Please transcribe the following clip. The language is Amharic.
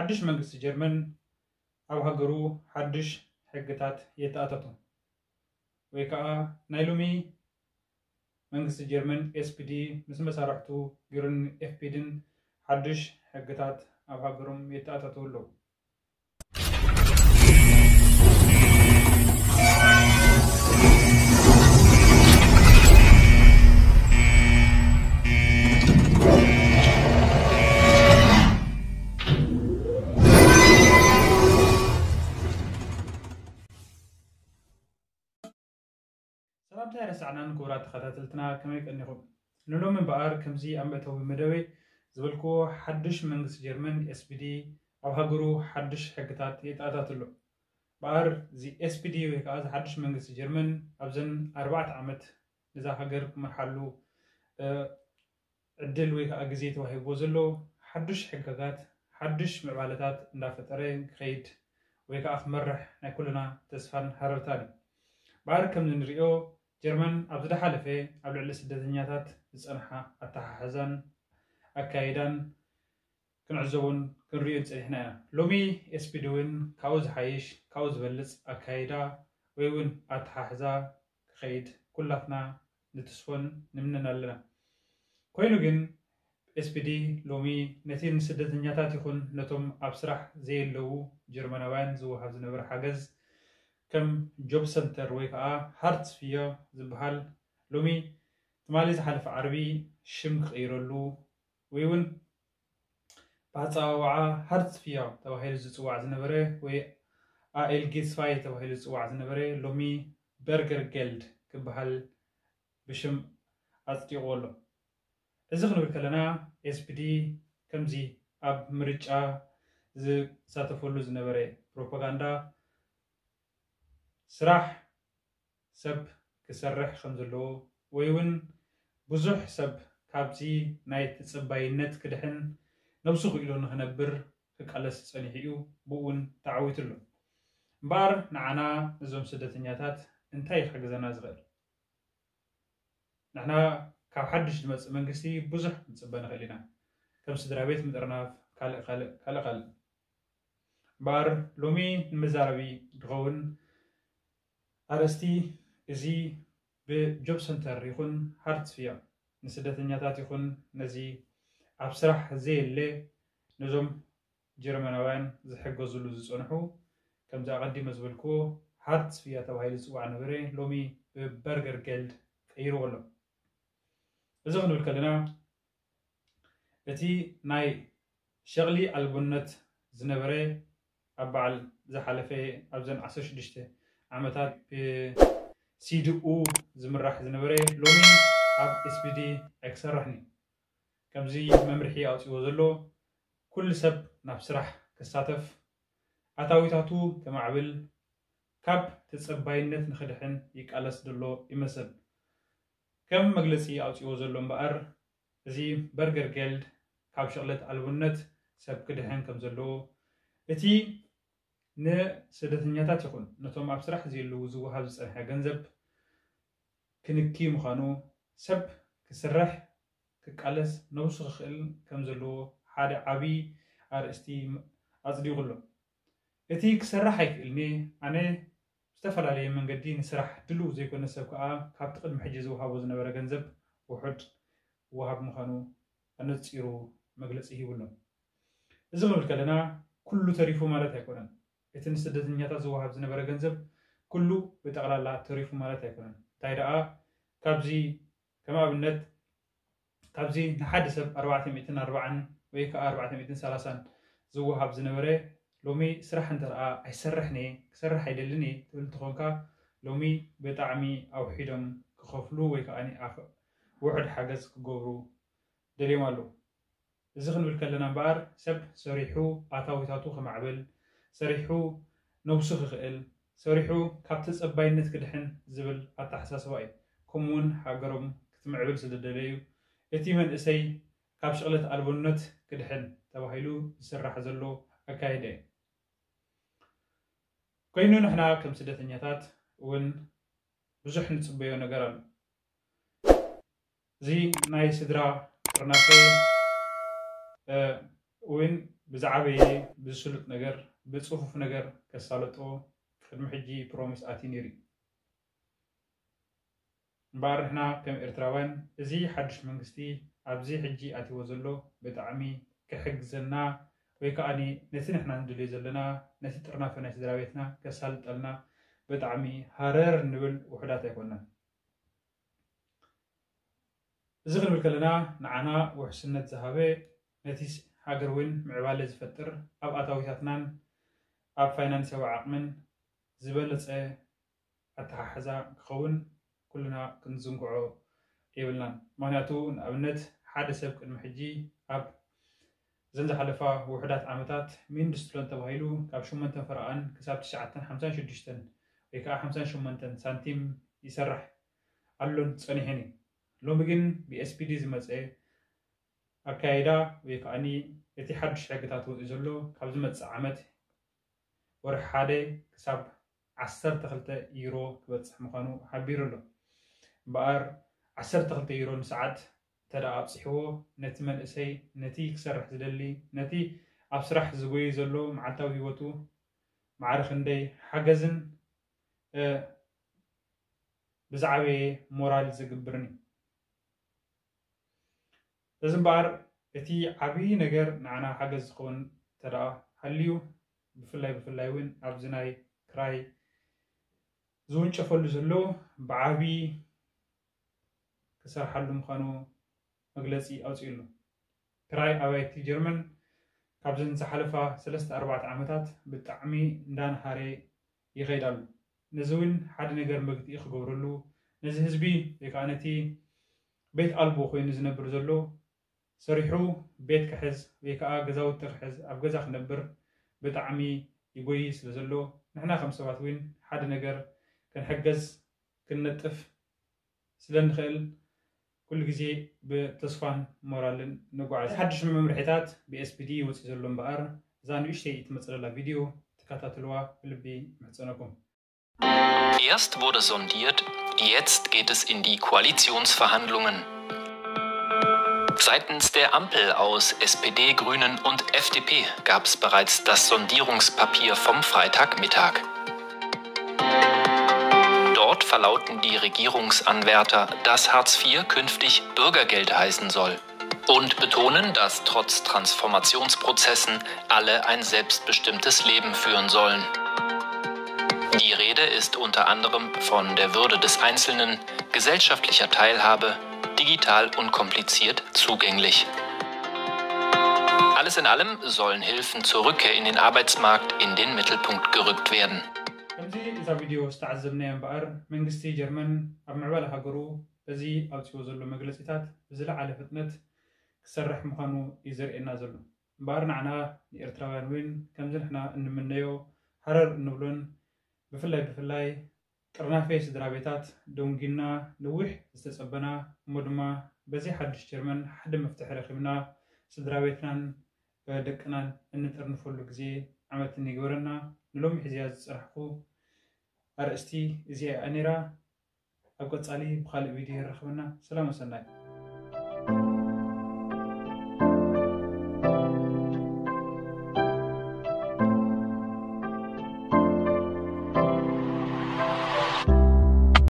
ሓድሽ መንግስቲ ጀርመን ኣብ ሃገሩ ሓድሽ ሕግታት የተኣተቱ ወይ ከዓ ናይ ሎሚ መንግስቲ ጀርመን SPD ምስ መሳርሕቱ Grüne ን FDP ን ሓድሽ ሕግታት ኣብ ሃገሮም የተኣተቱ ኣለዉ ሰላምታ ረሳዕናን ክቡራት ተኸታተልትና ከመይ ቀኒኹም? ንሎሚ እምበኣር ከምዚ ኣብ መእተዊ መደበይ ዝበልክዎ ሓድሽ መንግስቲ ጀርመን SPD ኣብ ሃገሩ ሓድሽ ሕግታት የጣታት ኣሎ በኣር እዚ SPD ወይ ከዓ እዚ ሓድሽ መንግስቲ ጀርመን ኣብዘን ኣርባዕተ ዓመት ነዛ ሃገር ክመርሓሉ ዕድል ወይ ከዓ ግዜ ተዋሂብዎ ዘሎ ሓዱሽ ሕግጋት ሓዱሽ ምዕባለታት እንዳፈጠረ ክኸይድ ወይ ከዓ ክመርሕ ናይ ኩልና ተስፋን ሃረርታን እዩ። በኣር ከምዚ ንሪኦ ጀርመን ኣብ ዝደሓለፈ ኣብ ልዕሊ ስደተኛታት ዝፀንሓ ኣተሓሓዛን ኣካይዳን ክንዕዘቦን ክንሪኦን ፀኒሕና ኢና። ሎሚ SPD እውን ካብኡ ዝሓይሽ ካብኡ ዝበልፅ ኣካይዳ ወይ እውን ኣተሓሕዛ ክኸይድ ኩላትና ንትስፎን ንምነን ኣለና። ኮይኑ ግን SPD ሎሚ ነቲ ንስደተኛታት ይኹን ነቶም ኣብ ስራሕ ዘየለዉ ጀርመናውያን ዝወሃብ ዝነበረ ሓገዝ ከም Jobcenter ወይ ከዓ Hartz vier ዝበሃል ሎሚ ትማሊ ዝሓለፈ ዓርቢ ሽም ክቕይረሉ ወይ እውን ብኣፀዋውዓ Hartz vier ተባሂሉ ዝፅዋዕ ዝነበረ ወይ ALG zwei ተባሂሉ ዝፅዋዕ ዝነበረ ሎሚ Bürgergeld ክበሃል ብሽም ኣፅዲቑ ኣሎ። እዚ ክንብል ከለና SPD ከምዚ ኣብ ምርጫ ዝሳተፈሉ ዝነበረ ፕሮፓጋንዳ ስራሕ ሰብ ክሰርሕ ከም ዘለዎ ወይ እውን ብዙሕ ሰብ ካብዚ ናይ ተፀባይነት ክድሕን ነብሱ ክኢሉ ንክነብር ክቃለስ ፀኒሑ እዩ። ብኡ እውን ተዓዊቱ ኣሎ እምበኣር ንዓና እዞም ስደተኛታት እንታይ ክሕግዘና ዝኽእል? ንሕና ካብ ሓድሽ ዝመፅእ መንግስቲ ብዙሕ ክንፅበ ንኽእል ኢና። ከም ስድራ ቤት ምጥርናፍ ካልእ ካልእ ካልእ እምበኣር ሎሚ ንመዛረቢ ድኸውን ኣርእስቲ እዚ ብ Jobcenter ይኹን Hartz vier ንስደተኛታት ይኹን ነዚ ኣብ ስራሕ ዘየለ ነዞም ጀርመናውያን ዝሕገዝሉ ዝፀንሑ ከምዚ ኣቐዲመ ዝበልክዎ Hartz vier ተባሂሉ ዝፅዋዕ ነበረ ሎሚ ብ Bürgergeld ቀይርዎ ኣሎ። እዚ ክንብል ከለና እቲ ናይ ሸቕሊ ኣልቦነት ዝነበረ ኣብ በዓል ዝሓለፈ ኣብዘን 16 ዓመታት ብ CDU ዝምራሕ ዝነበረ ሎሚ ኣብ SPD ኣይክሰርሕኒ ከምዚ መምርሒ ኣውፅዎ ዘሎ ኩሉ ሰብ ናብ ስራሕ ክሳተፍ ኣታዊታቱ ከማዕብል ካብ ተፀባይነት ንክድሕን ይቃለስ ዘሎ ይመስል። ከም መግለፂ ኣውፅዎ ዘሎ እምበኣር እዚ በርገር ጌልድ ካብ ሸቕለት ኣልቦነት ሰብ ክድሕን ከም ዘለዎ እቲ ንስደተኛታት ይኹን ነቶም ኣብ ስራሕ ዘየለዉ ዝወሃብ ዝፀንሐ ገንዘብ ክንኪ ምዃኑ ሰብ ክስራሕ ክቃለስ ነብሱ ክኽእል ከም ዘለዎ ሓደ ዓብይ ኣርእስቲ ኣፅዲቑ ኣሎ እቲ ክሰርሕ ኣይክእልኒ። ኣነ ዝተፈላለየ መንገዲ ንስራሕ ድልው ዘይኮነ ሰብ ከዓ ካብቲ ቅድሚ ሕጂ ዝወሃቦ ዝነበረ ገንዘብ ውሑድ ወሃብ ምዃኑ ኣነፂሩ መግለፂ ሂብሎ እዚ ክንብል ከለና ኩሉ ተሪፉ ማለት ኣይኮነን እቲ ንስደተኛታት ዝወሃብ ዝነበረ ገንዘብ ኩሉ ብጠቕላላ ተሪፉ ማለት ኣይኮነን። እንታይ ደኣ ካብዚ ከም ኣብነት ካብዚ ንሓደ ሰብ 440 ወይ ከዓ 430 ዝወሃብ ዝነበረ ሎሚ ስራሕ እንተደኣ ኣይሰርሕኒ ክሰርሕ ኣይደልን ትብል እንትኾንካ ሎሚ ብጣዕሚ ኣውሒዶም ክኸፍሉ ወይ ከዓ ውሑድ ሓገዝ ክገብሩ ደልዮም ኣለዉ። እዚ ክንብል ከለና እምበኣር ሰብ ሰሪሑ ኣታዊታቱ ከማዕብል ሰሪሑ ነብሱ ክኽእል ሰሪሑ ካብ ተፀባይነት ክድሕን ዝብል ኣተሓሳስባ እዩ። ከምኡውን ሃገሮም ክትምዕብል ስለደለዩ እቲ መንእሰይ ካብ ሽቕለት ኣልቦነት ክድሕን ተባሂሉ ዝስራሕ ዘሎ ኣካይደ እዩ። ኮይኑ ንሕና ከም ስደተኛታት እውን ብዙሕ ንፅበዮ ነገር ኣሎ። እዚ ናይ ስድራ ጥርናፈ እውን ብዛዕበየ ብዝስሉጥ ነገር ብፅፉፍ ነገር ከሳለጦ ቅድሚ ሕጂ promise ኣትዩ ነይሩ እምበኣር ንሕና ከም ኤርትራውያን እዚ ሓድሽ መንግስቲ ኣብዚ ሕጂ ኣትይዎ ዘሎ ብጣዕሚ ክሕግዘና ወይ ከዓኒ ነቲ ንሕና ንድልዮ ዘለና ነቲ ጥርናፈ ናይ ስድራ ቤትና ከሳልጠልና ብጣዕሚ ሃረር ንብል ውሕዳት ኣይኮነን። እዚ ክንብል ከለና ንዓና ውሕስነት ዝሃበ ነቲ ሃገር እውን ምዕባለ ዝፈጥር ኣብ ኣታዊታትናን ኣብ ፋይናንሳዊ ዓቕምን ዝበለፀ ኣተሓሕዛ ክኸውን ኩልና ክንዝንግዖ የብልናን። ምክንያቱ ንኣብነት ሓደ ሰብ ቅድሚ ሕጂ ኣብ እዘን ዝሓለፋ ውሕዳት ዓመታት ሚንድስትሎን ተባሂሉ ካብ 8 ፈረቓን ክሳብ 956 ወይ ከዓ 58 ሳንቲም ይሰርሕ ኣሎን ፀኒሐን እዩ። ሎሚ ግን ብኤስፒዲ ዝመፀ ኣካይዳ ወይ ከዓኒ እቲ ሓዱሽ ሕግታት ወፂኡ ዘሎ ካብ ዝመፅእ ዓመት ወርሒ ሓደ ክሳብ 12 ዩሮ ክበፅሕ ምዃኑ ሓቢሩ ኣሎ። እምበኣር 12 ዩሮ ንሰዓት እንተ ደኣ ኣብፅሕዎ ነቲ መንእሰይ ነቲ ክሰርሕ ዝደሊ ነቲ ኣብ ስራሕ ዝጎይ ዘሎ መዓልታዊ ሂወቱ ማዕረ ክንደይ ሓገዝን ብዛዕበየ ሞራል ዝግብርን እዩ። እዚ እምበኣር እቲ ዓብዪ ነገር ንዓና ሓገዝ ዝኸውን እንተ ደኣ ሃልዩ ብፍላይ ብፍላይ እውን ኣብዚ ናይ ክራይ ዝውንጨፈሉ ዘሎ ብዓብዪ ክሰርሓሉ ምዃኑ መግለፂ ኣውፅኡ ኣሎ። ክራይ ኣባይቲ ጀርመን ካብዘን ዝሓለፋ ሰለስተ ኣርባዕተ ዓመታት ብጣዕሚ እንዳናሃረ ይኸይድ ኣሎ ነዚ እውን ሓደ ነገር መግትኢ ክገብረሉ ነዚ ህዝቢ ወይ ነቲ ቤት ኣልቦ ኮይኑ ዝነብር ዘሎ ሰሪሑ ቤት ክሕዝ ወይ ከዓ ገዛውቲ ክሕዝ ኣብ ገዛ ክነብር ብጣዕሚ ይጎይ ስለ ዘሎ ንሕና ከም ሰባት እውን ሓደ ነገር ክንሕገዝ ክንነጥፍ ስለ ንኽእል ኩሉ ግዜ ብተስፋን ሞራልን ንጓዓዝ ሓድሽ መምርሒታት ብኤስፒዲ ወፂእ ዘሎ እምበኣር እዛ ንእሽተይ እትመፅእ ዘላ ቪድዮ ተከታተልዋ ብልቢ ምሕፀነኩም Erst wurde sondiert, jetzt geht es in die Koalitionsverhandlungen. Seitens der Ampel aus SPD, Grünen und FDP gab es bereits das Sondierungspapier vom Freitagmittag. Dort verlauten die Regierungsanwärter, dass Hartz IV künftig Bürgergeld heißen soll und betonen, dass trotz Transformationsprozessen alle ein selbstbestimmtes Leben führen sollen. Die Rede ist unter anderem von der Würde des Einzelnen, gesellschaftlicher Teilhabe, digital unkompliziert zugänglich. Alles in allem sollen Hilfen zur Rückkehr in den Arbeitsmarkt in den Mittelpunkt gerückt werden. ከምዚ እዛ ቪድዮ ዝተዓዘብናዮ እምበኣር መንግስቲ ጀርመን ኣብ ምዕባለ ሃገሩ በዚ ኣውፅዎ ዘሎ መግለፂታት ብዝለዓለ ፍጥነት ክሰርሕ ምዃኑ እዩ ዘርእየና ዘሎ እምበኣር ንዓና ንኤርትራውያን እውን ከምዚ ንሕና እንምነዮ ሃረር እንብሎን ብፍላይ ብፍላይ ቅርናፈይ ስድራ ቤታት ደንጊና ንዊሕ ዝተፀበና እሞ ድማ በዚ ሓድሽ ጀርመን ሓደ መፍትሒ ረኪብና ስድራ ቤትናን ደቅናን እንጠርንፈሉ ግዜ ዓመትን ይግበረና። ንሎሚ ሕዝያ ዝፅራሕኩ ኣርእስቲ እዚኣ ነይራ ኣብ ቀፃሊ ብካልእ ቪድዮ ይረኸበና ሰላም ወሰናይ